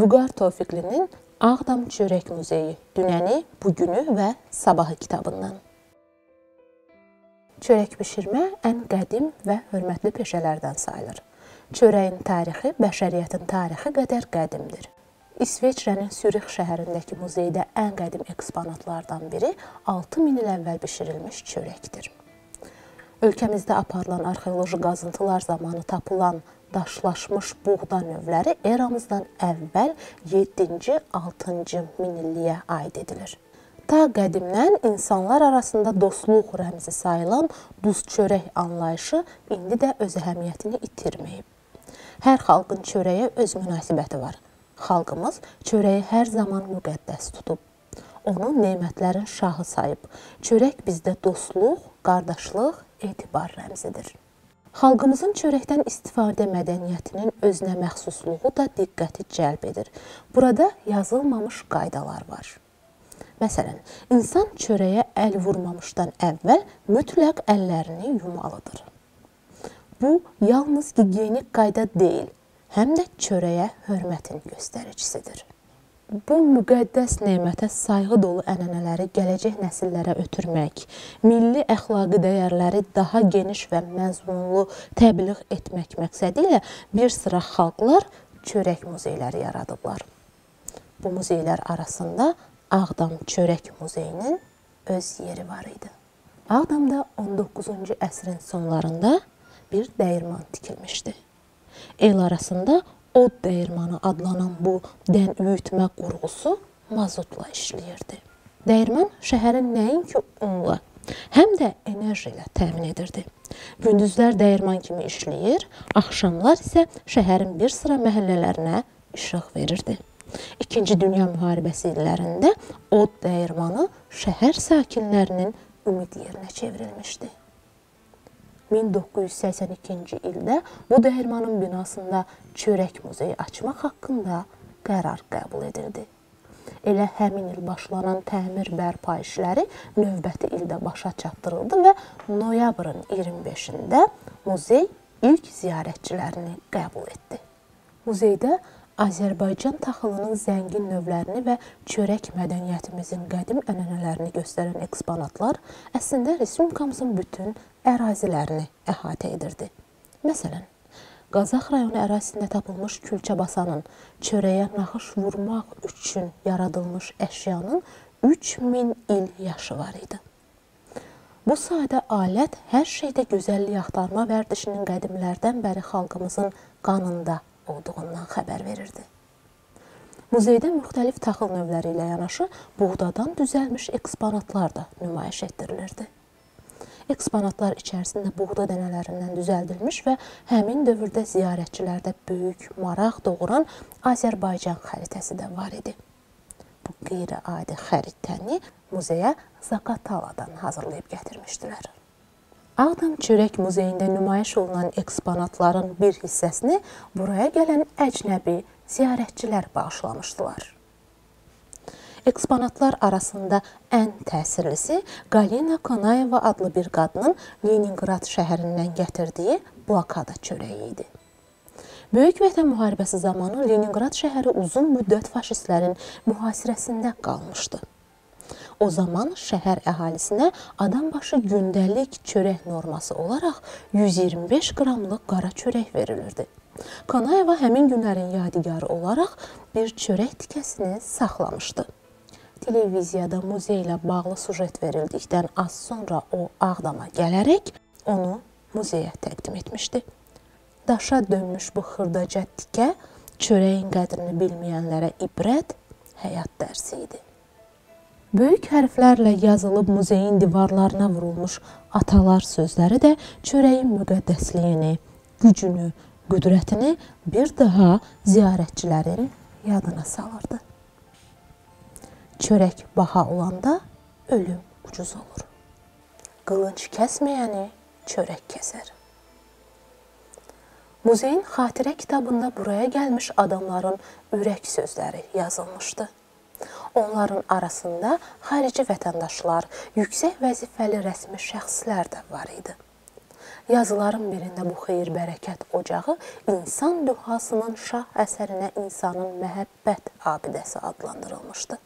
Vüqar Tofiqlinin Ağdam Çörək Muzeyi Dünəni, Bugünü və Sabahı kitabından. Çörək bişirmə ən qədim və hörmətli peşələrdən sayılır. Çörəyin tarixi bəşəriyyətin tarixi qədər qədimdir. İsveçrənin Sürix şəhərindəki muzeydə ən qədim eksponatlardan biri 6000 il əvvəl bişirilmiş çörəkdir. Ölkəmizdə aparılan arxeoloji qazıntılar zamanı tapılan daşlaşmış buğda növləri eramızdan əvvəl 7-ci, 6-cı minilliyə aid edilir. Ta qədimdən insanlar arasında dostluq rəmzi sayılan duz çörək anlayışı indi də öz əhəmiyyətini itirməyib. Hər xalqın çörəyə öz münasibəti var. Xalqımız çörəyi hər zaman müqəddəs tutub. Onu nemətlərin şahı sayıb. Çörək bizdə dostluq, qardaşlıq, etibar rəmzidir. Xalqımızın çörəkdən istifadə mədəniyyətinin özünə məxsusluğu da diqqəti cəlb edir. Burada yazılmamış qaydalar var. Məsələn, insan çörəyə əl vurmamışdan əvvəl mütləq əllərini yumalıdır. Bu yalnız gigiyenik qayda deyil, həm də çörəyə hörmətin göstəricisidir bu müqəddəs nemətə sayğı dolu ənənələri gələcək nəsillərə ötürmək, milli əxlaqi dəyərləri daha geniş və məzmunlu təbliğ etmək məqsədi ilə bir sıra xalqlar çörək muzeyləri yaradıblar. Bu muzeylər arasında Ağdam Çörək Muzeyinin öz yeri var idi. Ağdamda 19-cu əsrin sonlarında bir dəyirman tikilmişdi. El arasında od dəyirmanı adlanan bu dən üyütmə qurğusu mazotla işləyirdi. Dəyirman şəhərin nəinki unla, həm də enerji ilə təmin edirdi. Gündüzlər dəyirman kimi işləyir, axşamlar isə şəhərin bir sıra məhəllələrinə işıq verirdi. İkinci Dünya müharibəsi illərində od dəyirmanı şəhər sakinlərinin ümid yerinə çevrilmişdi. 1982-ci ildə bu dəyirmanın binasında çörək muzeyi açmaq haqqında qərar qəbul edildi. Elə həmin il başlanan təmir bərpa işləri növbəti ildə başa çatdırıldı və noyabrın 25-də muzey ilk ziyarətçilərini qəbul etdi. Muzeydə Azərbaycan taxılının zəngin növlərini və çörək mədəniyyətimizin qədim ənənələrini göstərən eksponatlar əslində respublikamızın bütün ərazilərini əhatə edirdi. Məsələn, Qazax rayonu ərazisində tapılmış külçəbasanın çörəyə naxış vurmaq üçün yaradılmış əşyanın 3000 il yaşı var idi. Bu sadə alət hər şeydə gözəllik axtarma vərdişinin qədimlərdən bəri xalqımızın qanında olduğundan xəbər verirdi. Muzeydə müxtəlif taxıl növləri ilə yanaşı buğdadan düzəlmiş eksponatlar da nümayiş etdirilirdi. Eksponatlar içərisində buğda dənələrindən düzəldilmiş və həmin dövrdə ziyarətçilərdə böyük maraq doğuran Azərbaycan xəritəsi də var idi. Bu qeyri-adi xəritəni muzeyə Zakataladan hazırlayıb gətirmişdilər. Ağdam Çörək Muzeyində nümayiş olunan eksponatların bir hissəsini buraya gələn əcnəbi ziyarətçilər bağışlamışdılar. Eksponatlar arasında ən təsirlisi Galina Konayeva adlı bir qadının Leningrad şəhərindən gətirdiyi blokada çörəyi idi. Böyük Vətən müharibəsi zamanı Leningrad şəhəri uzun müddət faşistlərin mühasirəsində qalmışdı. O zaman şəhər əhalisinə adam başı gündəlik çörək norması olaraq 125 qramlıq qara çörək verilirdi. Kanayeva həmin günlərin yadigarı olaraq bir çörək tikəsini saxlamışdı televiziyada muzey ilə bağlı sujet verildikdən az sonra o Ağdama gələrək onu muzeyə təqdim etmişdi. Daşa dönmüş bu xırdaca tikə çörəyin qədrini bilməyənlərə ibrət, həyat dərsi idi. Böyük hərflərlə yazılıb muzeyin divarlarına vurulmuş atalar sözləri də çörəyin müqəddəsliyini, gücünü, qüdrətini bir daha ziyarətçilərin yadına salırdı. Çörək baha olanda ölüm ucuz olur. Qılınc kəsməyəni çörək kəsər. Muzeyin xatirə kitabında buraya gəlmiş adamların ürək sözləri yazılmışdı. Onların arasında xarici vətəndaşlar, yüksək vəzifəli rəsmi şəxslər də var idi. Yazıların birində bu xeyir-bərəkət ocağı insan dühasının şah əsərinə insanın məhəbbət abidəsi adlandırılmışdı.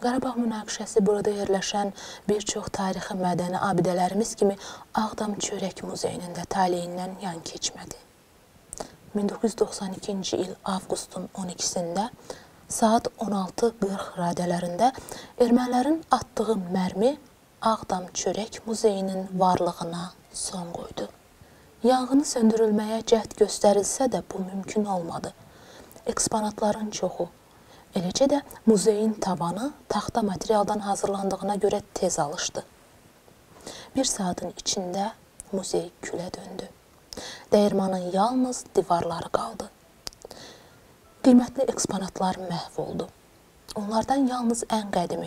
Qarabağ münaqişəsi burada yerləşən bir çox tarixi mədəni abidələrimiz kimi Ağdam Çörək Muzeyinin də taleyindən yan keçmədi. 1992-ci il avqustun 12-sində saat 16:40 radələrində ermənilərin atdığı mərmi Ağdam Çörək Muzeyinin varlığına son qoydu. Yanğını söndürülməyə cəhd göstərilsə də bu mümkün olmadı. Eksponatların çoxu, eləcə də muzeyin tavanı taxta materialdan hazırlandığına görə tez alışdı. Bir saatın içində muzey külə döndü. Dəyirmanın yalnız divarları qaldı. Qiymətli eksponatlar məhv oldu. Onlardan yalnız ən qədimi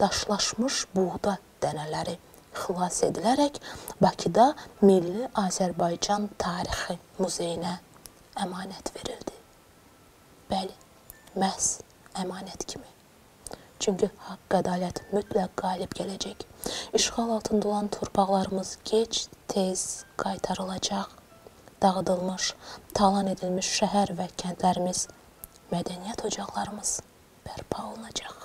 daşlaşmış buğda dənələri xilas edilərək Bakıda Milli Azərbaycan Tarixi Muzeyinə əmanət verildi. Bəli, məhz əmanət kimi. Çünki haqq ədalət mütləq qalib gələcək. İşğal altında olan torpaqlarımız gec, tez qaytarılacaq. Dağıdılmış, talan edilmiş şəhər və kəndlərimiz, mədəniyyət ocaqlarımız bərpa olunacaq. Müzik